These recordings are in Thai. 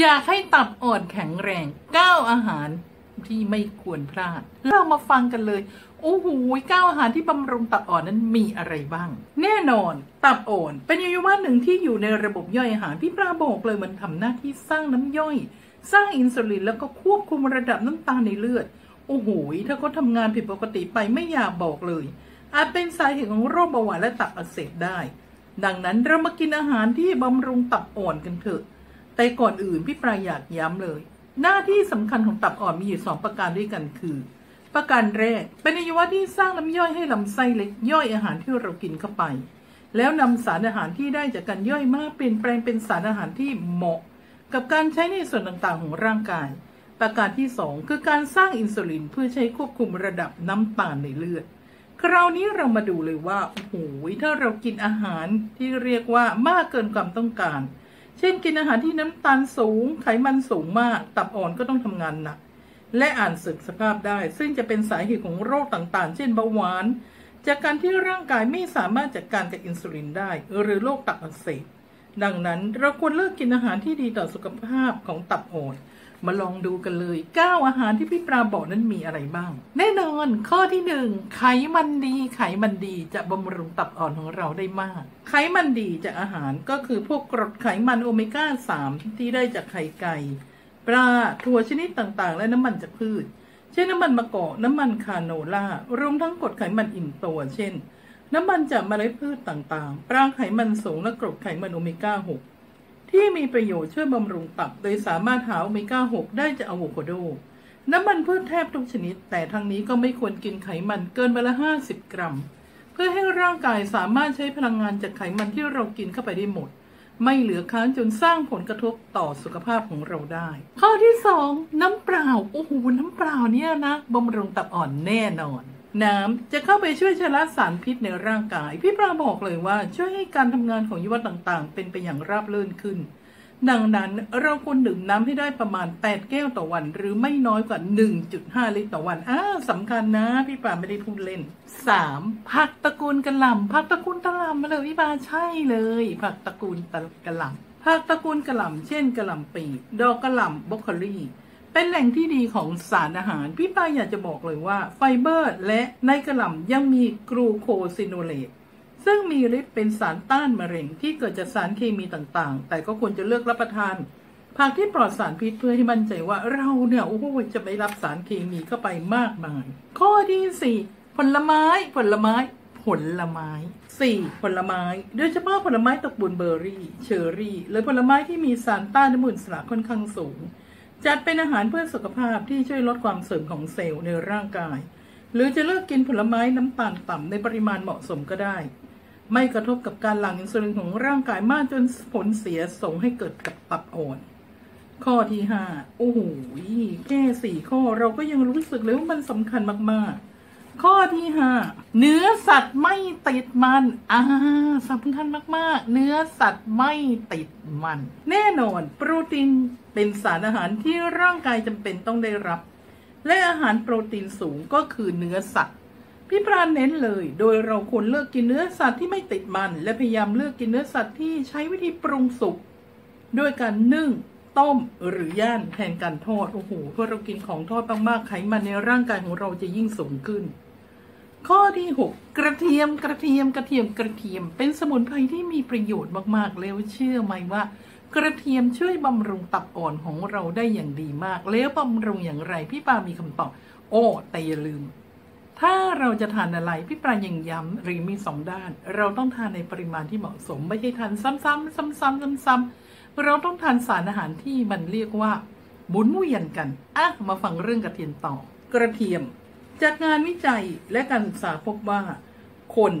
อยากให้ตับอ่อนแข็งแรง9อาหารที่ไม่ควรพลาด เรามาฟังกันเลย โอ้โหก้าอาหารที่บำรุงตับอ่อนนั้นมีอะไรบ้าง แน่นอน ตับอ่อนเป็นอวัยวะหนึ่งที่อยู่ในระบบย่อยอาหารพี่ปลาบอกเลยมันทำหน้าที่สร้างน้ำย่อย สร้างอินซูลินแล้วก็ควบคุมระดับน้ำตาลในเลือด โอ้โหถ้าเขาทำงานผิดปกติไปไม่อยากบอกเลย อาจเป็นสาเหตุของโรคเบาหวานและตับอักเสบได้ ดังนั้นเรามากินอาหารที่บำรุงตับอ่อนกันเถอะ แต่ก่อนอื่นพี่ปลาอยากย้ำเลย หน้าที่สำคัญของตับอ่อนมีอยู่สองประการด้วยกันคือ ประการแรกเป็นอวัยวะที่สร้างน้ำย่อยให้ลำไส้เล็กย่อยอาหารที่เรากินเข้าไป แล้วนำสารอาหารที่ได้จากการย่อยมาเปลี่ยนแปลงเป็นสารอาหารที่เหมาะ กับการใช้ในส่วนต่างๆของร่างกาย ประการที่ 2 คือการสร้างอินซูลินเพื่อใช้ควบคุมระดับน้ำตาลในเลือดคราวนี้เรามาดูเลยว่าโอ้โหถ้าเรากินอาหารที่เรียกว่ามากเกินความต้องการ เช่นกินอาหารที่น้ำตาลสูง ไขมันสูงมาก ตับอ่อนก็ต้องทำงานหนัก และอ่านสึกสภาพได้ ซึ่งจะเป็นสาเหตุของโรคต่างๆ เช่นเบาหวาน จากการที่ร่างกายไม่สามารถจัดการกับอินซูลินได้ หรือโรคตับอักเสบดังนั้นเราควรเลือกกินอาหารที่ดีต่อสุขภาพของตับอ่อน มาลองดูกันเลย 9 อาหารที่พี่ปลาบอกนั้นมีอะไรบ้าง แน่นอนข้อที่ 1 ไขมันดี ไขมันดีจะบำรุงตับอ่อนของเราได้มาก ไขมันดีจากอาหารก็คือพวกกรดไขมันโอเมก้า 3 ที่ได้จากไข่ไก่ ปลาถั่วชนิดต่างๆ และน้ำมันจากพืช เช่นน้ำมันมะกอกน้ำมันคาโนล่ารวมทั้งกรดไขมันอิ่มตัว เช่น น้ำมันจากเมล็ดพืชต่างๆ ปลาไขมันสูงและกรดไขมันโอเมก้า 6 ที่มีประโยชน์ช่วยบำรุงตับ โดยสามารถหาโอเมก้า 6 ได้จากอะโวคาโด น้ำมันพืชแทบทุกชนิด แต่ทั้งนี้ก็ไม่ควรกินไขมันเกินวันละ 50 กรัม เพื่อให้ร่างกายสามารถใช้พลังงานจากไขมันที่เรากินเข้าไปได้หมด ไม่เหลือค้างจนสร้างผลกระทบต่อสุขภาพของเราได้ ข้อที่สองน้ำเปล่า โอ้โห น้ำเปล่าเนี่ยนะบำรุงตับอ่อนแน่นอน น้ำจะเข้าไปช่วยชะละสารพิษในร่างกาย พี่ปลาบอกเลยว่าช่วยให้การทำงานของอวัยวต่างๆ เป็นไปอย่างราบรื่นขึ้น ดังนั้นเราควรดื่มน้ำให้ได้ประมาณ 8 แก้วต่อวัน หรือไม่น้อยกว่า 1.5 ลิตรต่อวันอ่าสำคัญนะ พี่ปาไม่ได้พูดเล่น 3. ผักตระกูลกระหล่ำผักตระกูลกระหล่ำมาเลยพี่ปาใช่เลย ผักตระกูลกระหล่ำผักตระกูลกระหล่ำเช่นกระหล่ำปีดอกกระหล่ำบรอกโคลี เป็นแหล่งที่ดีของสารอาหาร พี่ปาอยากจะบอกเลยว่าไฟเบอร์และในกระหล่ำยังมีกรูโคซิโนเลตซึ่งมีฤทธิ์เป็นสารต้านมะเร็งที่เกิดจากสารเคมีต่างๆ แต่ก็ควรจะเลือกรับประทานผักที่ปลอดสารพิษเพื่อให้มั่นใจว่าเราเนี่ยโอ้โหจะไม่รับสารเคมีเข้าไปมากมาย ข้อที่สี่ผลไม้ ผลไม้ ผลไม้ 4. ผลไม้ โดยเฉพาะผลไม้ตระกูลเบอร์รี่ เชอร์รี่ หรือผลไม้ที่มีสารต้านอนุมูลอิสระค่อนข้างสูง จัดเป็นอาหารเพื่อสุขภาพที่ช่วยลดความเสื่อมของเซลล์ในร่างกาย หรือจะเลือกกินผลไม้น้ำตาลต่ำในปริมาณเหมาะสมก็ได้ ไม่กระทบกับการหลั่งอินซูลินของร่างกายมากจนผลเสียส่งให้เกิดกับตับอ่อน ข้อที่ห้าโอ้โหแค่สี่ข้อเราก็ยังรู้สึกเลยว่ามันสำคัญมากๆ ข้อที่ห้าเนื้อสัตว์ไม่ติดมันอ่าสำคัญมากๆ เนื้อสัตว์ไม่ติดมัน แน่นอน โปรตีนเป็นสารอาหารที่ร่างกายจำเป็นต้องได้รับ และอาหารโปรตีนสูงก็คือเนื้อสัตว์พี่ปราณเน้นเลย โดยเราควรเลือกกินเนื้อสัตว์ที่ไม่ติดมัน และพยายามเลือกกินเนื้อสัตว์ที่ใช้วิธีปรุงสุกด้วยการนึ่ง ต้มหรือย่างแทนการทอด โอ้โหเพราะเรากินของทอดมากๆไขมันในร่างกายของเราจะยิ่งสูงขึ้น ข้อที่ 6 กระเทียมกระเทียมกระเทียมกระเทียม เป็นสมุนไพรที่มีประโยชน์มากๆ แล้วเชื่อไหมว่า กระเทียมช่วยบำรุงตับอ่อนของเราได้อย่างดีมาก แล้วบำรุงอย่างไรพี่ปามีคำตอบ โอ้แต่อย่าลืม ถ้าเราจะทานอะไรพี่ปรายังย้ำหรือมีสองด้าน เราต้องทานในปริมาณที่เหมาะสม ไม่ใช่ทานซ้ำๆซ้ำๆซ้ำๆ เราต้องทานสารอาหารที่มันเรียกว่าหมุนเวียนกันอะมาฟังเรื่องกระเทียมต่อ กระเทียม จากงานวิจัยและการศึกษาพบว่า คน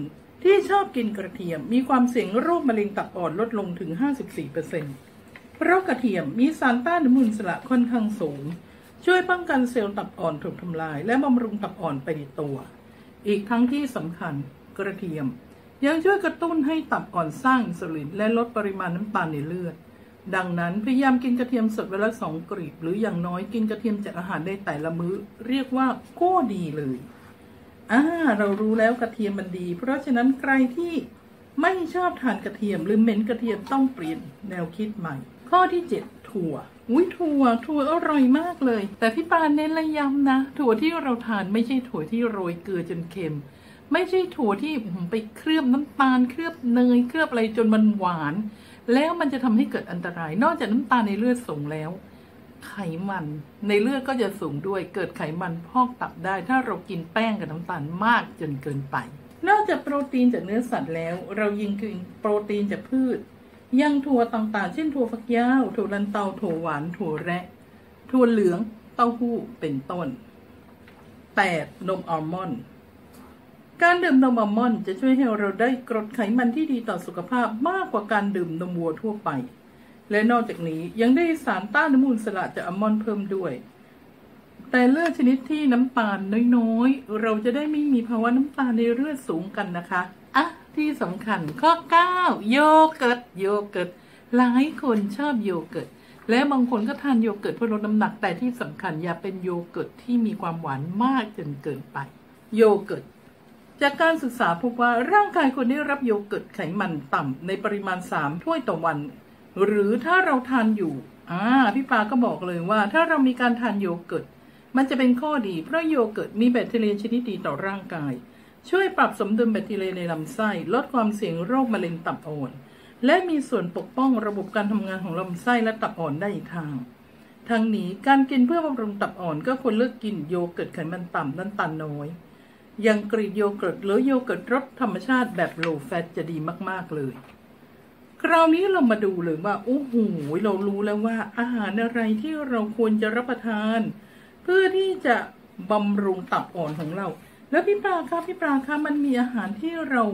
ที่ชอบกินกระเทียมมีความเสี่ยงโรคมะเร็งตับอ่อนลดลงถึง 54%เพราะกระเทียมมีสารต้านอนุมูลอิสระค่อนข้างสูง ช่วยป้องกันเซลล์ตับอ่อนถูกทำลาย และบำรุงตับอ่อนไปในตัว อีกทั้งที่สำคัญกระเทียม ยังช่วยกระตุ้นให้ตับอ่อนสร้างอินซูลินและลดปริมาณน้ำตาลในเลือด ดังนั้นพยายามกินกระเทียมสดวันละสองกรีบหรืออย่างน้อยกินกระเทียมจากอาหารได้แต่ละมื้อ เรียกว่าก็ดีเลยอ่าเรารู้แล้วกระเทียมมันดี เพราะฉะนั้นใครที่ไม่ชอบทานกระเทียมหรือเหม็นกระเทียมต้องเปลี่ยนแนวคิดใหม่ ข้อที่ 7 ถั่วอุ้ยถั่วถั่วอร่อยมากเลย แต่พี่ปาเน้นและย้ำนะ ถั่วที่เราทานไม่ใช่ถั่วที่โรยเกลือจนเค็ม ไม่ใช่ถั่วที่ไปเคลือบน้ำตาลเคลือบเนยเคลือบอะไรจนมันหวาน แล้วมันจะทำให้เกิดอันตราย นอกจากน้ำตาลในเลือดสูงแล้ว ไขมันในเลือดก็จะสูงด้วย เกิดไขมันพอกตับได้ ถ้าเรากินแป้งกับน้ำตาลมากจนเกินไป นอกจากโปรตีนจากเนื้อสัตว์แล้ว เรายังกินโปรตีนจากพืช ยังถั่วต่างๆ เช่นถั่วฝักยาว ถั่วลันเตา ถั่วหวาน ถั่วแระ ถั่วเหลือง เต้าหู้ เป็นต้น 8. นมอัลมอนด์ การดื่มนมอัลมอนด์จะช่วยให้เราได้กรดไขมันที่ดีต่อสุขภาพมากกว่าการดื่มนมวัวทั่วไป และนอกจากนี้ยังได้สารต้านอนุมูลอิสระจากอัลมอนด์เพิ่มด้วย แต่เลือดชนิดที่น้ำตาลน้อยๆ เราจะได้ไม่มีภาวะน้ำตาลในเลือดสูงกันนะคะอะที่สำคัญข้อ 9 โยเกิร์ตโยเกิร์ตหลายคนชอบโยเกิร์ตและบางคนก็ทานโยเกิร์ตเพื่อลดน้ำหนักแต่ที่สำคัญอย่าเป็นโยเกิร์ตที่มีความหวานมากจนเกินไป โยเกิร์ต จากการศึกษาพบว่าร่างกายคนได้รับโยเกิร์ตไขมันต่ำในปริมาณ 3 ถ้วยต่อวัน หรือถ้าเราทานอยู่อ่าพี่ปลาก็บอกเลยว่า ถ้าเรามีการทานโยเกิร์ตมันจะเป็นข้อดีเพราะโยเกิร์ตมีแบคทีเรียชนิดดีต่อร่างกาย ช่วยปรับสมดุลแบคทีเรียในลำไส้ลดความเสี่ยงโรคมะเร็งตับอ่อน และมีส่วนปกป้องระบบการทำงานของลำไส้และตับอ่อนได้อีกทางทั้งนี้การกินเพื่อบำรุงตับอ่อนก็ควรเลือกกินโยเกิร์ตไขมันต่ำน้ำตาลน้อยอ ย่างกรีกโยเกิร์ตหรือโยเกิร์ตรสธรรมชาติแบบ low fat จะดีมาก ๆ เลย คราวนี้เรามาดูเลยว่า โอ้โห เรารู้แล้วว่า อาหารอะไรที่เราควรจะรับประทาน เพื่อที่จะบำรุงตับอ่อนของเรา แล้วพี่ปลาคะพี่ปลาคะมันมีอาหารที่เรา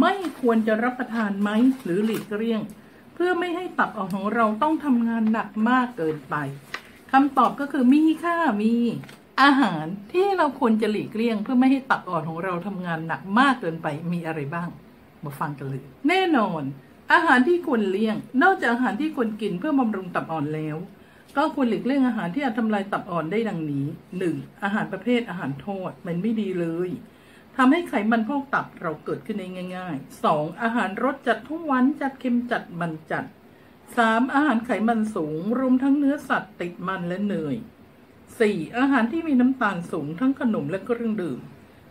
ไม่ควรจะรับประทานไหมหรือหลีกเลี่ยง เพื่อไม่ให้ตับอ่อนของเราต้องทำงานหนักมากเกินไปคำตอบก็คือมีค่ะมี อาหารที่เราควรจะหลีกเลี่ยง เพื่อไม่ให้ตับอ่อนของเราทำงานหนักมากเกินไปมีอะไรบ้าง มาฟังกันเลย แน่นอน อาหารที่ควรเลี่ยง นอกจากอาหารที่ควรกินเพื่อบำรุงตับอ่อนแล้ว ก็ควรหลีกเลี่ยงอาหารที่อาจทำลายตับอ่อนได้ดังนี้ 1. อาหารประเภทอาหารทอดมันไม่ดีเลยทำให้ไขมันพอกตับเราเกิดขึ้นได้ง่าย ๆ 2. อาหารรสจัดทุกวันจัดเค็มจัดมันจัด 3. อาหารไขมันสูงรวมทั้งเนื้อสัตว์ติดมันและเนย 4. อาหารที่มีน้ำตาลสูงทั้งขนมและเครื่องดื่ม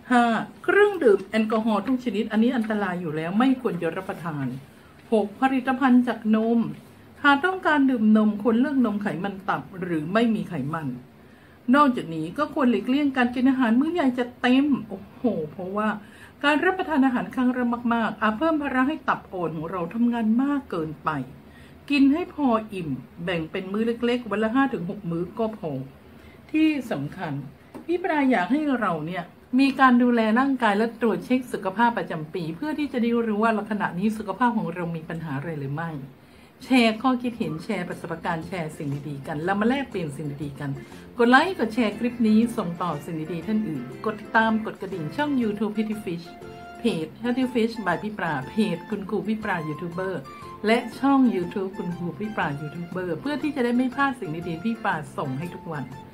5. เครื่องดื่มแอลกอฮอล์ทุกชนิด อันนี้อันตรายอยู่แล้วไม่ควรจะรับประทาน 6. ผลิตภัณฑ์จากนม หากต้องการดื่มนมควรเลือกนมไขมันต่ำหรือไม่มีไขมัน นอกจากนี้ก็ควรหลีกเลี่ยงการกินอาหารมื้อใหญ่จะเต็ม โอ้โห เพราะว่าการรับประทานอาหารครั้งละมากๆอาจเพิ่มภาระให้ตับอ่อนของเราทำงานมากเกินไป กินให้พออิ่ม แบ่งเป็นมื้อเล็กๆ วันละห้าถึงหกมื้อก็พอ ที่สำคัญ พี่ปราอยากให้เราเนี่ยมีการดูแลร่างกายและตรวจเช็คสุขภาพประจำปี เพื่อที่จะได้รู้ว่าขณะนี้สุขภาพของเรามีปัญหาอะไรหรือไม่ แชร์ข้อคิดเห็นแชร์ประสบการณ์แชร์สิ่งดีๆกัน แล้วมาแลกเปลี่ยนสิ่งดีๆกัน กดไลค์กดแชร์คลิปนี้ส่งต่อสิ่งดีๆท่านอื่น กดติดตามกดกระดิ่งช่อง YouTube Pretty Fish เพจ Healthy Fish by พี่ปราเพจคุณครูพี่ปรายูทูบเบอร์และช่อง YouTube คุณครูพี่ปรายูทูบเบอร์เพื่อที่จะได้ไม่พลาดสิ่งดีๆพี่ปราส่งให้ทุกวัน